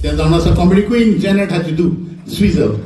Then the Honorable Comedy Queen Janet had to do Swizzle.